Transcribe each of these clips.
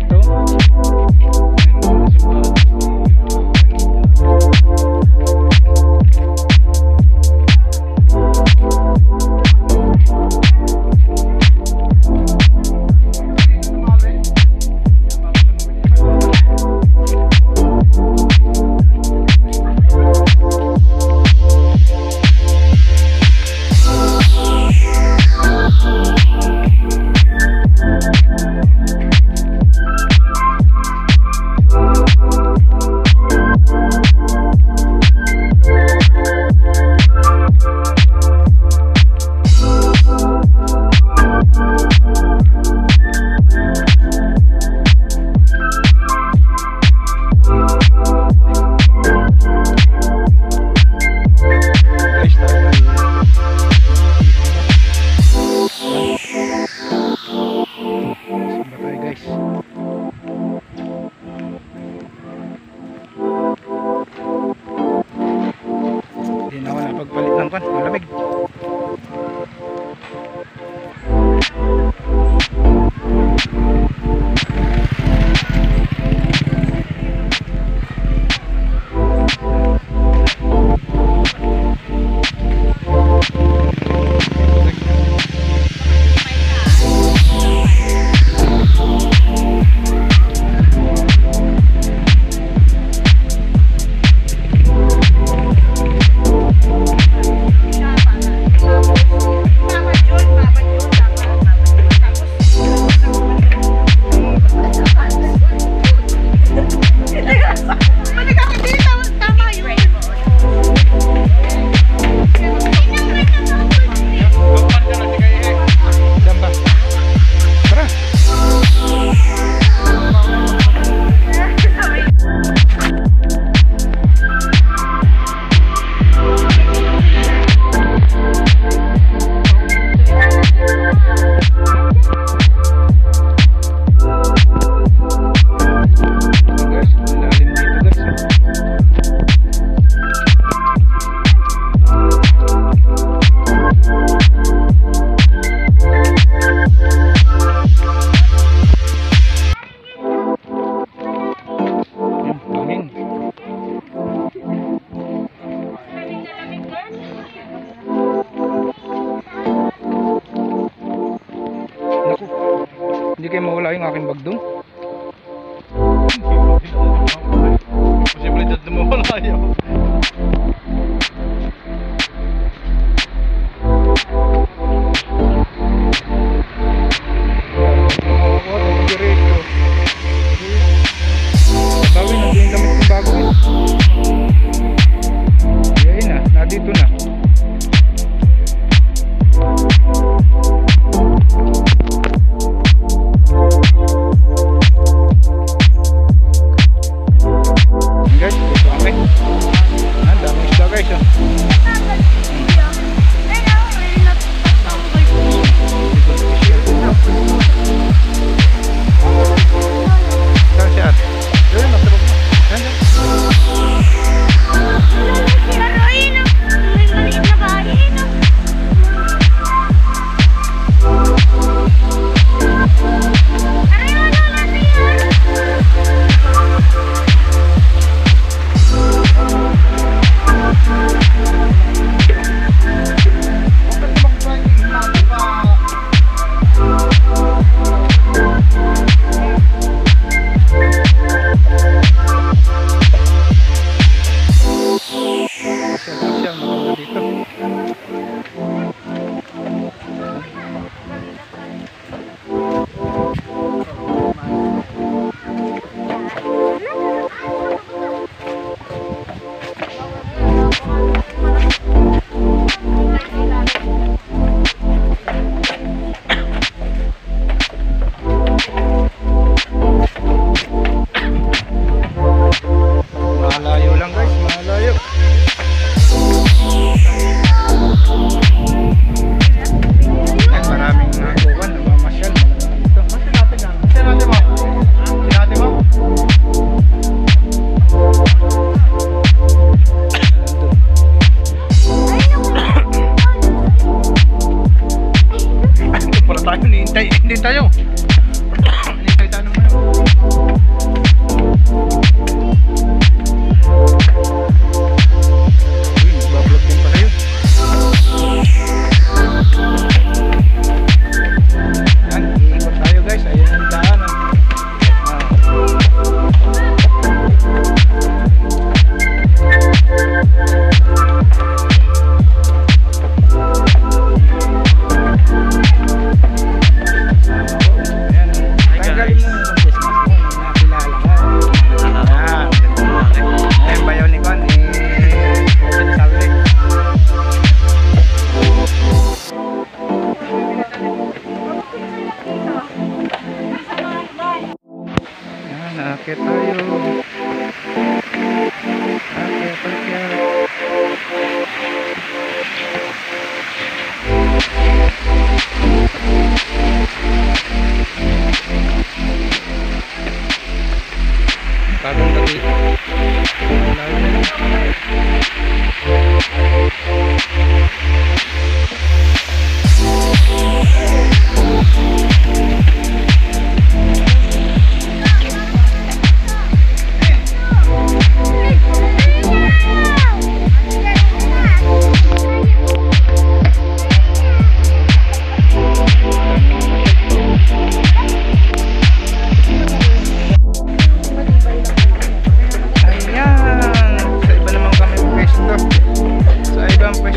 Dito. mawala yung aking bag doon. Posibilidad na mawala yun.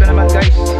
na naman guys.